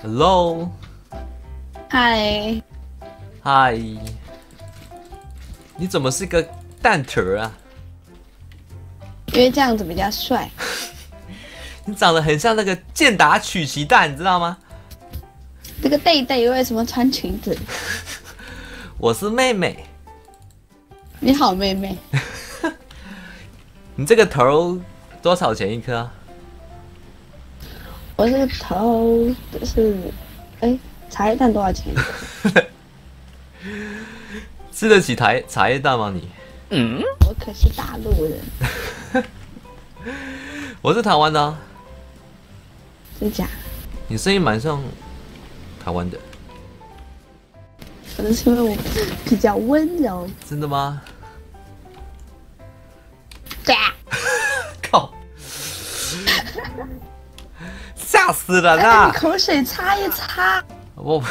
Hello，嗨，嗨，你怎么是个蛋壳啊？因为这样子比较帅。你长得很像那个健达曲奇蛋，你知道吗？这个 day day 为什么穿裙子？我是妹妹，你好，妹妹。你这个头多少钱一颗啊？我这个头是，哎，茶叶蛋多少钱？吃得起台茶叶蛋吗你？嗯，我可是大陆人，我是台湾的、啊，真假？你声音蛮像台湾的，可能是因为我比较温柔。真的吗？对 靠！吓死人哎，啦你！口水擦一擦。我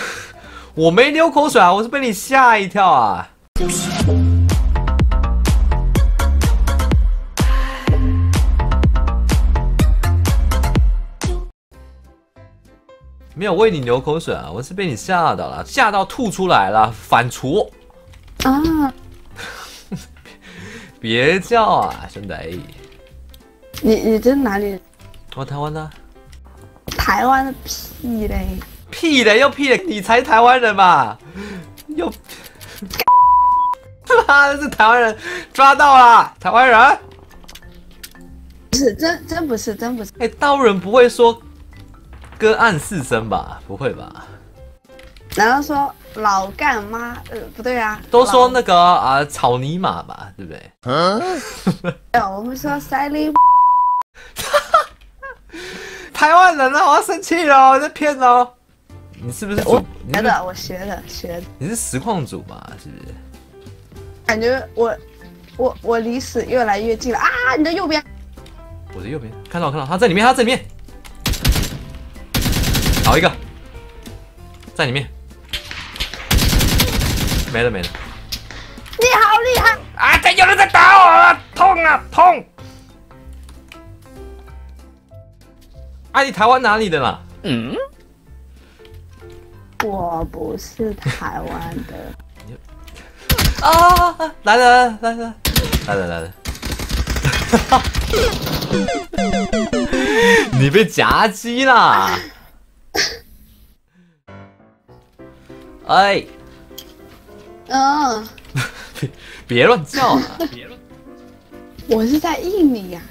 我没流口水啊，我是被你吓一跳啊！没有为你流口水啊，我是被你吓到了，吓到吐出来了，反刍！啊，别叫啊，兄弟，你你这哪里？我台湾的，台湾的屁嘞！屁嘞又屁嘞，你才台湾人嘛，又，妈的是台湾人，抓到了，台湾人。不是，真真不是，真不是。哎、大陆人不会说割案四声吧？不会吧？难道说老干妈？呃，不对啊，都说那个啊、草泥马吧，对不对？老，我们说塞利。台湾人啊，我要生气了，我在骗哦。你是不是我主？你是学的，我学的，学的。你是实况组吧？是不是？感觉我我我离死越来越近了啊！你的右边，我的右边看到看到，他在里面，他在里面。好一个，在里面，没了没了。你好厉害！啊！这有人在打我啊！痛啊痛！啊，你台湾哪里的啦？嗯我不是台湾的，啊！来了来了来了来了！你被夹击啦！哎，嗯，别别乱叫别乱！我是在印尼呀、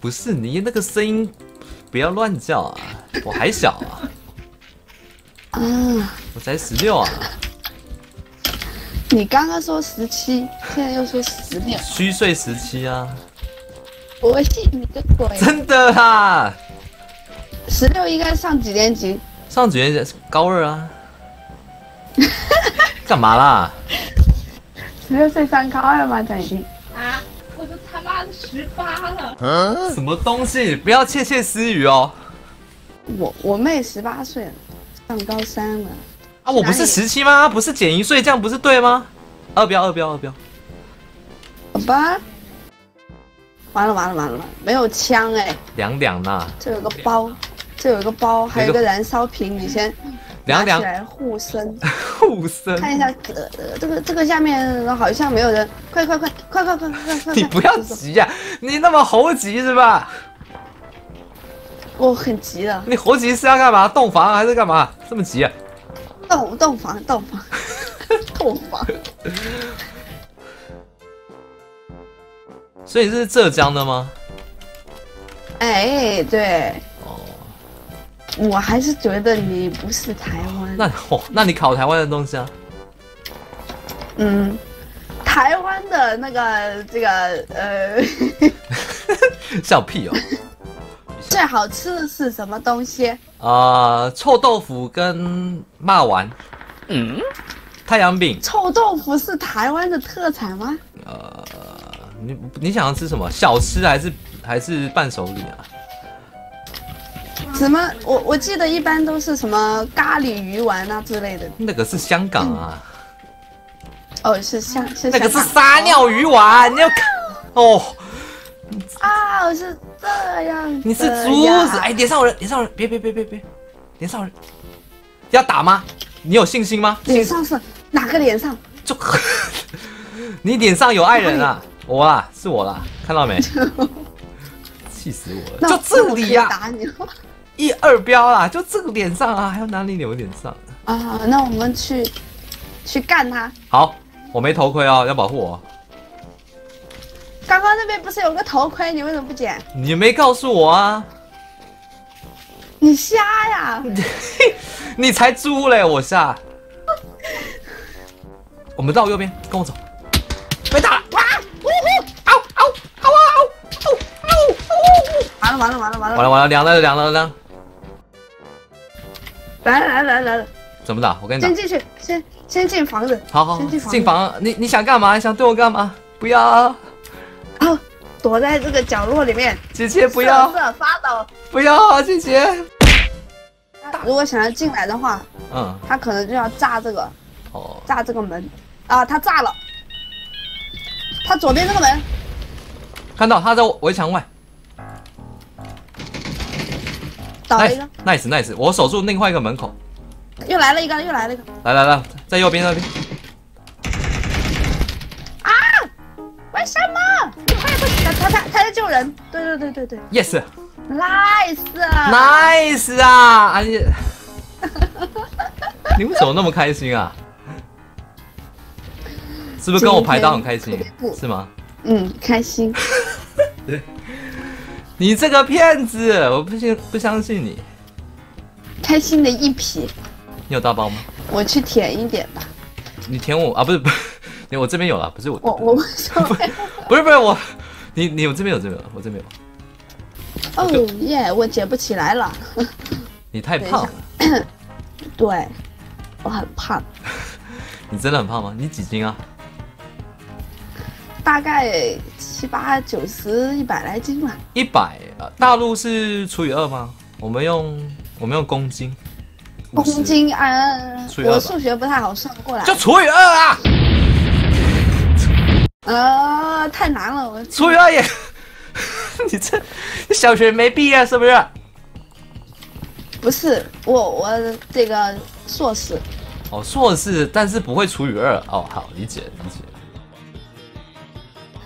不是你那个声音，不要乱叫啊！我还小啊，啊。我才十六啊，你刚刚说十七，现在又说十六，虚岁十七啊，我信你个鬼！真的啊！十六应该上几年级？上几年级？高二啊？干嘛啦？十六岁上高二吗？展英？十八了，嗯什么东西？不要窃窃私语哦！我我妹十八岁了，上高三了。啊，我不是十七吗？不是减一岁，这样不是对吗？二标，二标，二标！好吧。完了完了完了，没有枪哎、两两呐，这有个包，这有一个包，还有一个燃烧瓶，你先两两拿起来护身。护身。看一下，呃，这个这个下面好像没有人，快快快快快快快快！你不要急呀、你那么猴急是吧？我很急的，你猴急是要干嘛？洞房还是干嘛？这么急啊？洞洞房洞房 洞房，所以你是浙江的吗？哎，对，哦，我还是觉得你不是台湾，那哦，那你考台湾的东西啊？嗯，台湾的那个这个呃，笑屁哦！最好吃的是什么东西？啊、臭豆腐跟骂丸，嗯，太阳饼，臭豆腐是台湾的特产吗？呃，你你想要吃什么？小吃还是还是伴手礼啊？什么？我我记得一般都是什么咖喱鱼丸啊之类的。那个是香港啊，哦，是香是那个是撒尿鱼丸，你要看哦，啊，是这样。你是猪子，哎，，脸上我人，脸上有人，别别别别别，脸上有人，要打吗？你有信心吗？脸上是哪个脸上？就 你脸上有爱人啊？我啦，是我啦，看到没？气死我了！就这里呀、打你了一二标啦，就这个脸上啊，还有哪里有脸上？啊！那我们去去干他。好，我没头盔哦，要保护我。刚刚那边不是有个头盔，你为什么不捡？你没告诉我啊？你瞎呀！你才猪嘞，我瞎。我们到右边，跟我走。了完了完了完了！完了完了，凉了凉了凉了！来来来来了，怎么打？我跟你讲，先进去，先先进房子。好好好先进房进房。你你想干嘛？你想对我干嘛？不要，啊，躲在这个角落里面，姐姐不要瑟瑟发抖。不要，姐姐。如果想要进来的话，嗯，他可能就要炸这个，哦，炸这个门。啊，他炸了。他左边这个门，看到他在围墙外倒了一个，nice，nice nice，我守住另外一个门口。又来了一个，又来了一个。来来来，在右边那边。啊！为什么？他他他在救人。对对对对对 Yes，nice，nice。啊！哎呀，你为什么那么开心啊？是不是跟我排档很开心是吗？嗯，开心。你这个骗子，我不信不相信你。开心的一匹。你有大包吗？我去舔一点吧。你舔我啊？不是 不是，你我这边有了，不是我。我我为什么？不是不是我，你你我这边有这边有，我这边有。哦耶！我捡不起来了。你太胖了，对，我很胖，你真的很胖吗？你几斤啊？大概七八九十一百来斤吧。一百啊？大陆是除以二吗？我们用我们用公斤。公斤啊我数学不太好算过来。就除以二啊！呃，太难了，我除以二也，你这小学没毕业是不是？不是我我这个硕士哦，硕士，但是不会除以二。哦，好，理解理解。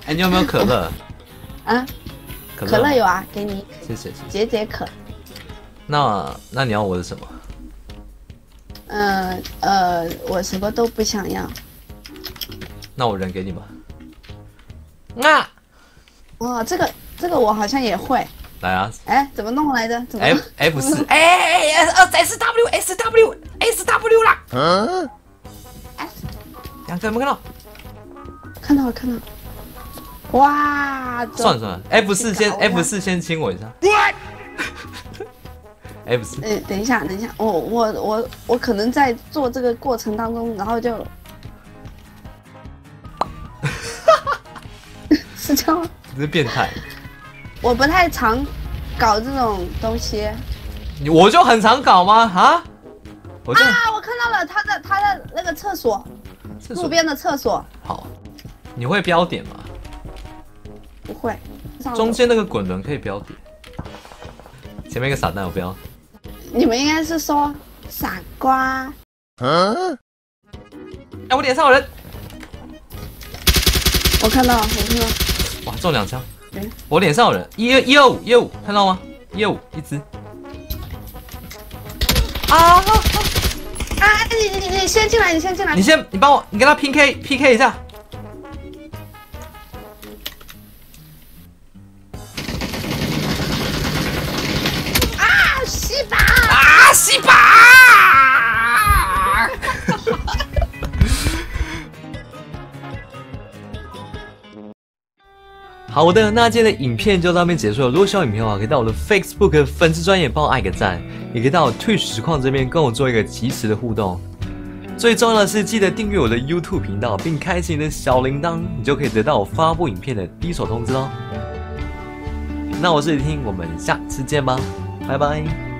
哎，你有没有可乐？啊，可乐可乐有啊，给你谢谢谢谢。解解渴。那那你要我的什么？嗯呃，我什么都不想要。那我人给你吧。啊，哇，这个这个我好像也会。来啊哎，怎么弄来着？怎么，F F 四，哎哎哎，S S W S W S W 啦。嗯。两个有没有看到？看到了看到了。哇，算了算了，F 四先 F 四先亲我一下。F 四，哎，等一下，等一下，我我我我可能在做这个过程当中，然后就，是这样吗？你是变态。我不太常搞这种东西我就很常搞吗？啊？我啊！我看到了，他在他在那个厕所，厕所路边的厕所，好，你会标点吗？不会，中间那个滚轮可以标点。前面一个傻蛋，我不要。你们应该是说傻瓜，嗯哎，我脸上有人！我看到了，我看到了，哇，中两枪嗯！我脸上有人，一二一二五一二五，看到吗？一二五一只。啊！啊！你你你你先进来，你先进来你，先，你帮我，你跟他 PK PK 一下。好的，那今天的影片就到这边结束了。如果喜欢影片的话，可以到我的 Facebook 粉丝专页帮我按个赞，也可以到我 Twitch 实况这边跟我做一个及时的互动。最重要的是，记得订阅我的 YouTube 频道，并开启你的小铃铛，你就可以得到我发布影片的第一手通知哦。那我是李听，我们下次见吧，拜拜。